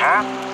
huh?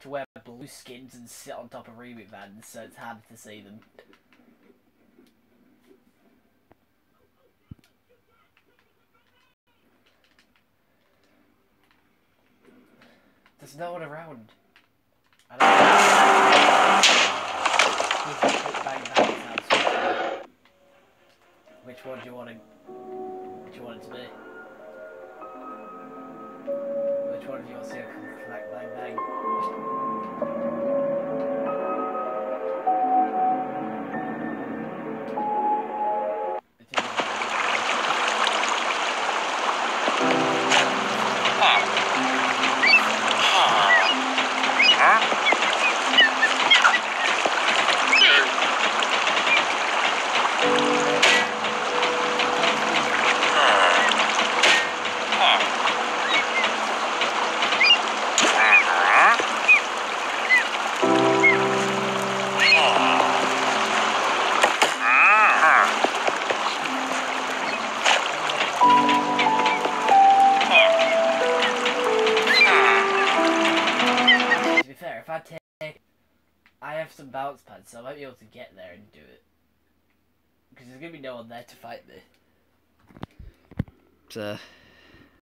To wear blue skins and sit on top of reboot vans, so it's hard to see them. There's no one around. Which one do you want to? Which you want it to be? Which one of you wants some bounce pads, so I might be able to get there and do it. Because there's gonna be no one there to fight me. So.